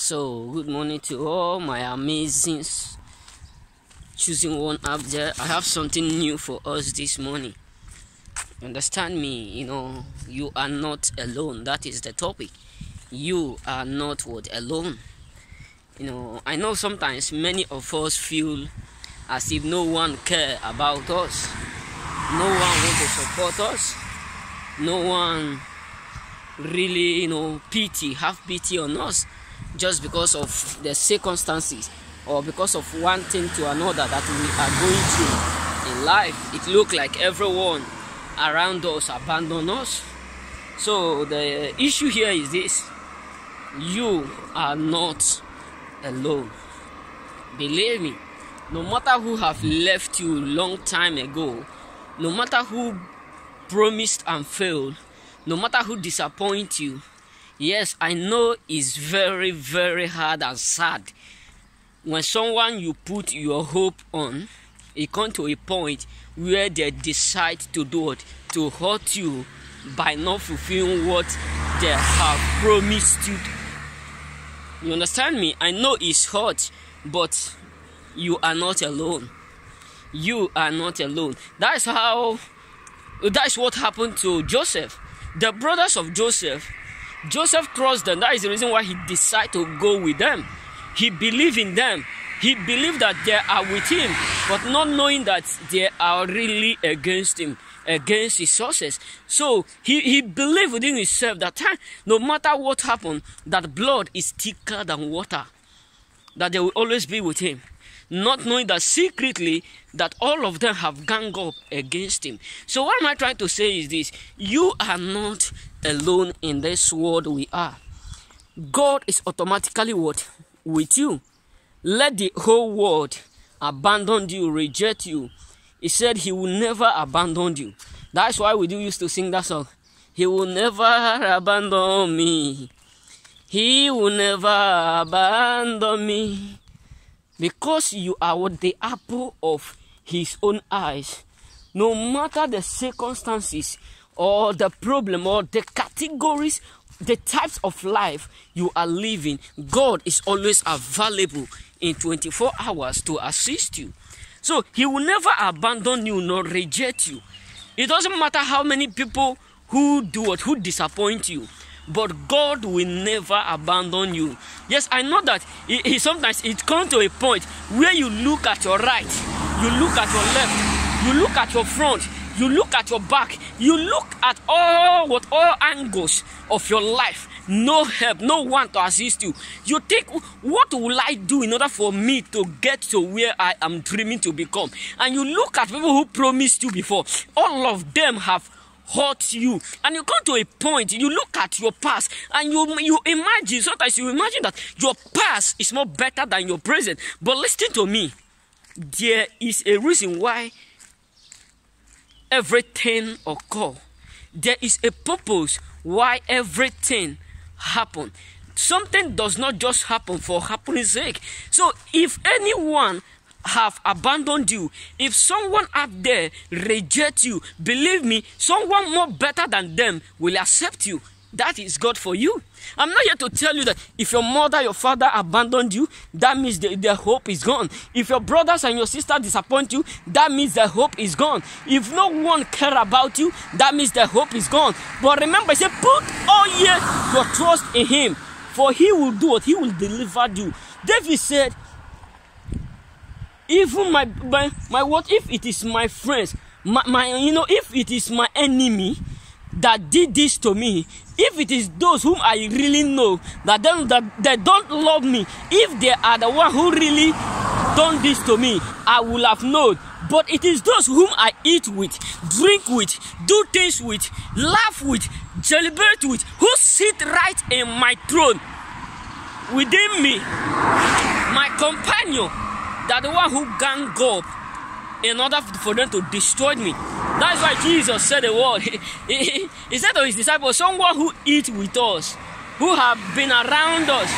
So, good morning to all my amazing choosing one up there. I have something new for us this morning. Understand me, you know, you are not alone. That is the topic. You are not what alone. You know, I know sometimes many of us feel as if no one care about us. No one want to support us. No one really, you know, pity, have pity on us just because of the circumstances or because of one thing to another that we are going through in life. It look like everyone around us abandon us. So the issue here is this: you are not alone. Believe me, no matter who have left you long time ago, no matter who promised and failed, no matter who disappoint you, Yes, I know it's very, very hard and sad. When someone you put your hope on, it comes to a point where they decide to do it to hurt you by not fulfilling what they have promised you. You understand me? I know it's hurt, but you are not alone. You are not alone. That's how. That's what happened to Joseph. The brothers of Joseph Joseph crossed them. That is the reason why he decided to go with them. He believed in them. He believed that they are with him, but not knowing that they are really against him, against his sources. So he, he believed within himself that no matter what happened, that blood is thicker than water, that they will always be with him not knowing that secretly that all of them have gang up against him. So what am I trying to say is this: you are not alone in this world we are. God is automatically what with you. Let the whole world abandon you, reject you. He said he will never abandon you. That's why we do used to sing that song. He will never abandon me. He will never abandon me. Because you are the apple of his own eyes, no matter the circumstances or the problem or the categories, the types of life you are living, God is always available in 24 hours to assist you. So he will never abandon you nor reject you. It doesn't matter how many people who do it, who disappoint you but God will never abandon you. Yes, I know that he, he sometimes it comes to a point where you look at your right, you look at your left, you look at your front, you look at your back, you look at all what all angles of your life. No help, no one to assist you. You think, what will I do in order for me to get to where I am dreaming to become? And you look at people who promised you before. All of them have hurt you and you come to a point you look at your past and you you imagine sometimes you imagine that your past is more better than your present but listen to me there is a reason why everything occur. There is a purpose why everything happen. Something does not just happen for happening sake. So if anyone have abandoned you, if someone out there reject you, believe me, someone more better than them will accept you. That is God for you. I'm not here to tell you that if your mother, your father abandoned you, that means the, their hope is gone. If your brothers and your sister disappoint you, that means their hope is gone. If no one care about you, that means their hope is gone. But remember, said, put all ye your trust in him, for he will do what he will deliver you. David said, even my my, my what if it is my friends my, my you know if it is my enemy that did this to me if it is those whom i really know that they, that they don't love me if they are the one who really done this to me i will have known but it is those whom i eat with drink with do things with laugh with celebrate with who sit right in my throne within me my companion that the one who gang up in order for them to destroy me. That's why Jesus said the word. He, said to his disciples, someone who eat with us, who have been around us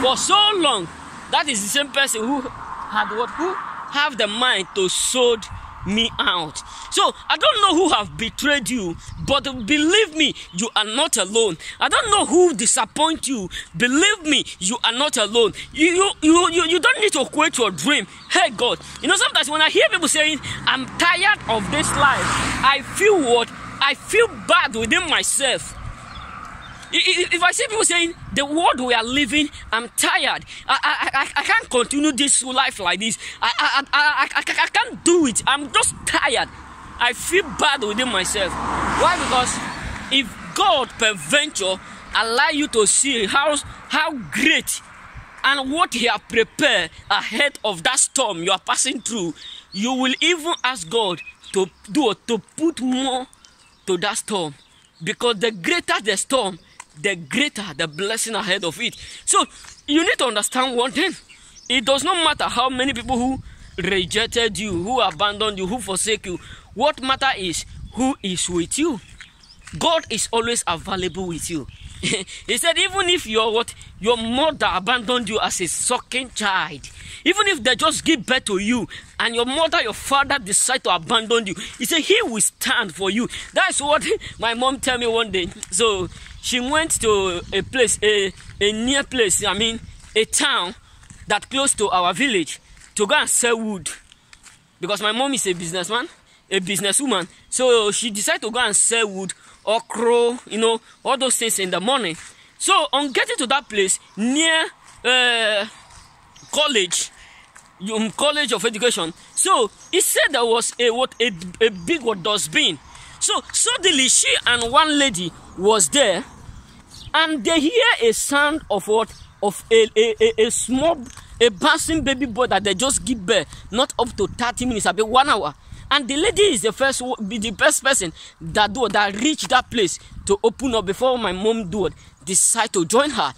for so long, that is the same person who had what who have the mind to sow me out. So I don't know who have betrayed you, but believe me, you are not alone. I don't know who disappoint you. Believe me, you are not alone. You you you you, don't need to quit your dream. Hey God, you know sometimes when I hear people saying I'm tired of this life, I feel what I feel bad within myself. If I see people saying the world we are living, I'm tired. I, I, I, I can't continue this life like this. I, I, I, I, I, can't do it. I'm just tired. I feel bad within myself. Why? Because if God peradventure allow you to see how how great and what He has prepared ahead of that storm you are passing through, you will even ask God to do to put more to that storm. Because the greater the storm, the greater the blessing ahead of it. So you need to understand one thing. It does not matter how many people who rejected you, who abandoned you, who forsake you. What matter is who is with you. God is always available with you. he said, even if your what your mother abandoned you as a sucking child, even if they just give birth to you and your mother, your father decide to abandon you, he said he will stand for you. That's what my mom tell me one day. So she went to a place, a, a near place, I mean, a town that close to our village to go and sell wood. Because my mom is a businessman, a businesswoman. So she decided to go and sell wood, okra, you know, all those things in the morning. So on getting to that place near uh, college, um, college of education, so he said there was a what a, a big what dustbin. So suddenly she and one lady was there and they hear a sound of what? Of a a, a, a small a bouncing baby boy that they just give birth not up to thirty minutes about one hour. And the lady is the first be the best person that do that reach that place to open up before my mom do decide to join her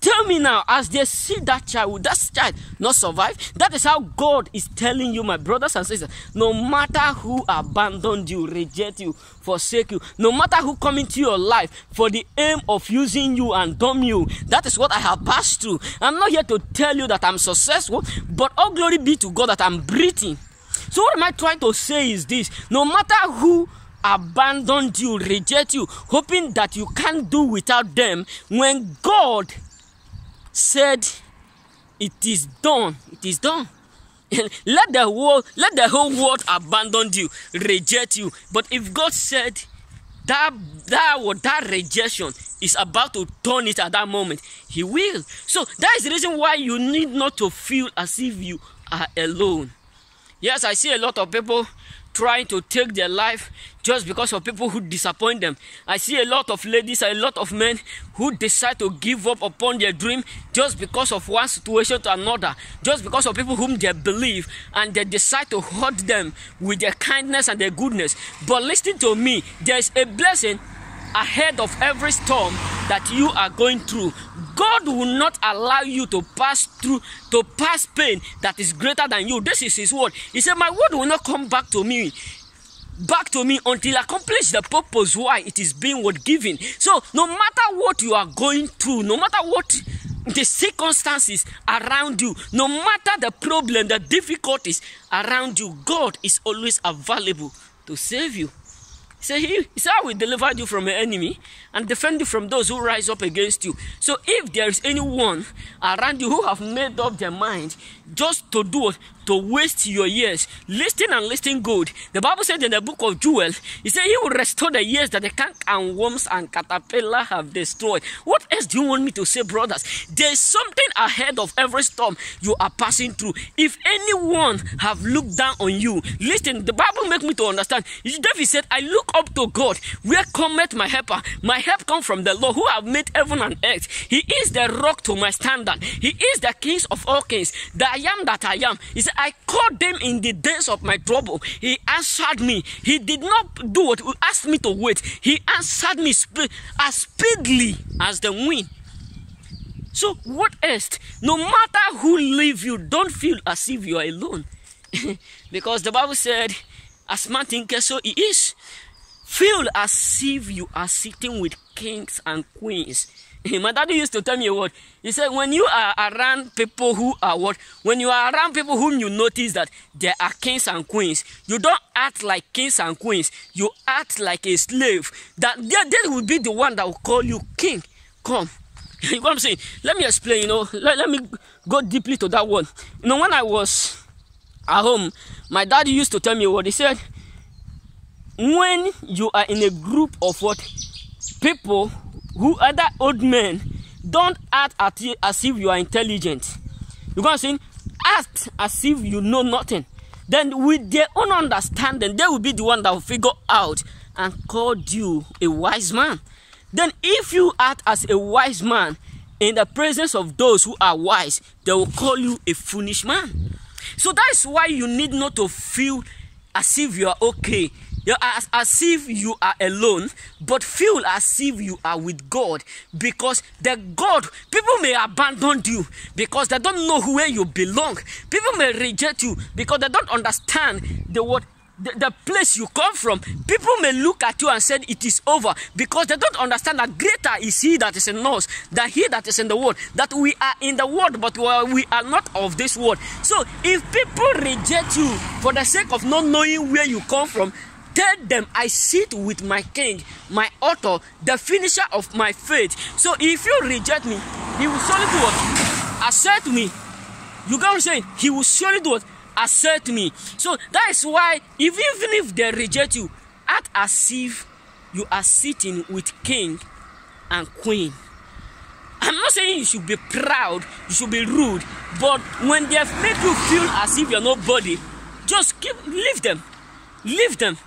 Tell me now, as they see that child, will that child not survive? That is how God is telling you, my brothers and sisters. No matter who abandoned you, reject you, forsake you, no matter who come into your life for the aim of using you and dumb you, that is what I have passed through. I'm not here to tell you that I'm successful, but all glory be to God that I'm breathing. So what am I trying to say is this: no matter who abandoned you, reject you, hoping that you can't do without them, when God said, It is done. It is done. let the world, let the whole world abandon you, reject you. But if God said that that what that rejection is about to turn it at that moment, He will. So that is the reason why you need not to feel as if you are alone. Yes, I see a lot of people trying to take their life just because of people who disappoint them. I see a lot of ladies, a lot of men who decide to give up upon their dream just because of one situation to another, just because of people whom they believe, and they decide to hurt them with their kindness and their goodness. But listen to me, there is a blessing ahead of every storm that you are going through. God will not allow you to pass through, to pass pain that is greater than you. This is His word. He said, My word will not come back to me back to me until I accomplish the purpose why it is being what given. So no matter what you are going through, no matter what the circumstances around you, no matter the problem, the difficulties around you, God is always available to save you. Say he, he said, I will deliver you from your enemy and defend you from those who rise up against you. So if there is anyone around you who have made up their mind just to do to waste your years, listen and listen good. The Bible said in the book of Joel, he said he will restore the years that the cank and worms and caterpillar have destroyed. What else do you want me to say, brothers? There is something ahead of every storm you are passing through. If anyone have looked down on you, listen, the Bible make me to understand. David said, I look up to God. Where cometh my helper? My help come from the Lord who have made heaven and earth. He is the rock to my standard. He is the king of all kings. The I am that I am. He said, I called him in the days of my trouble. He answered me. He did not do what he asked me to wait. He answered me sp- as speedily as the wind. So what else? No matter who leave you, don't feel as if you are alone. because the Bible said, as man thinketh, so he is. Feel as if you are sitting with kings and queens. My daddy used to tell me word. He said, when you are around people who are what? When you are around people whom you notice that there are kings and queens, you don't act like kings and queens. You act like a slave. That they, they will be the one that will call you king. Come. You know what I'm saying? Let me explain, you know. Let, let me go deeply to that one. You know, when I was at home, my daddy used to tell me what he said. When you are in a group of what people who other old men don't act as if you are intelligent. You I'm saying? Act as if you know nothing. Then with their own understanding, they will be the one that will figure out and call you a wise man. Then if you act as a wise man in the presence of those who are wise, they will call you a foolish man. So that is why you need not to feel as if you are okay you're as, as if you are alone, but feel as if you are with God because the God, people may abandon you because they don't know where you belong. People may reject you because they don't understand the what the, the, place you come from, people may look at you and say it is over because they don't understand that greater is He that is in us than He that is in the world. That we are in the world, but we are not of this world. So if people reject you for the sake of not knowing where you come from, Tell them I sit with my king, my author, the finisher of my faith. So if you reject me, he will surely do what? Assert me. You get what I'm saying? He will surely do what? Assert me. So that is why, if, even if they reject you, act as if you are sitting with king and queen. I'm not saying you should be proud, you should be rude, but when they make you feel as if you're nobody, just keep leave them. Leave them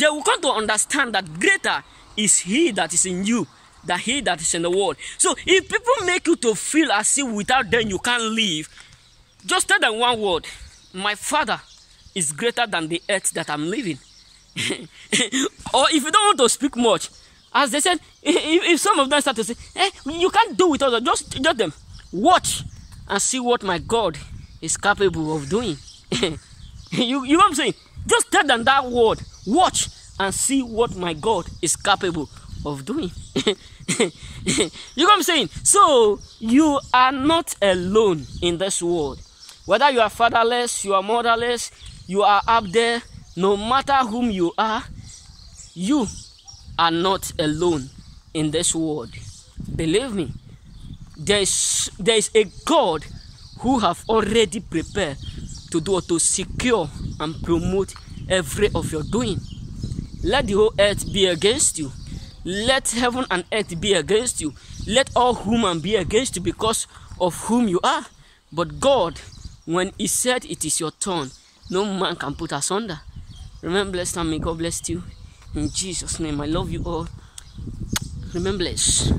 they will come to understand that greater is he that is in you than he that is in the world. So if people make you to feel as if without them you can't live, just tell them one word. My father is greater than the earth that I'm living. or if you don't want to speak much, as they said, if, if some of them start to say, eh, you can't do with us, just just them. Watch and see what my God is capable of doing. you, you know what I'm saying? Just tell them that word. Watch and see what my God is capable of doing. you know what I'm saying? So you are not alone in this world. Whether you are fatherless, you are motherless, you are up there, no matter whom you are, you are not alone in this world. Believe me, there is, there is a God who have already prepared to do to secure and promote every of your doing. Let the whole earth be against you. Let heaven and earth be against you. Let all human be against you because of whom you are. But God, when He said it is your turn, no man can put asunder. Remember, blessed and may God bless you. In Jesus' name, I love you all. Remember, bless.